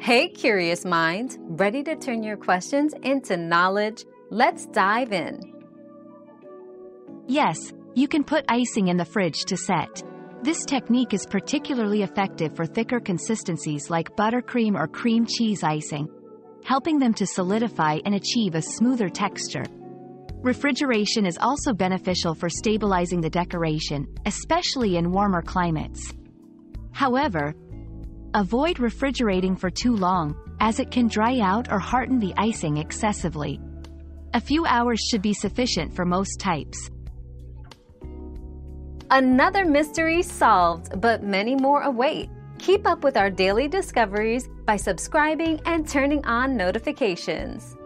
Hey, curious minds, ready to turn your questions into knowledge? Let's dive in. Yes, you can put icing in the fridge to set. This technique is particularly effective for thicker consistencies like buttercream or cream cheese icing, helping them to solidify and achieve a smoother texture. Refrigeration is also beneficial for stabilizing the decoration, especially in warmer climates. However, avoid refrigerating for too long, as it can dry out or harden the icing excessively. A few hours should be sufficient for most types. Another mystery solved, but many more await. Keep up with our daily discoveries by subscribing and turning on notifications.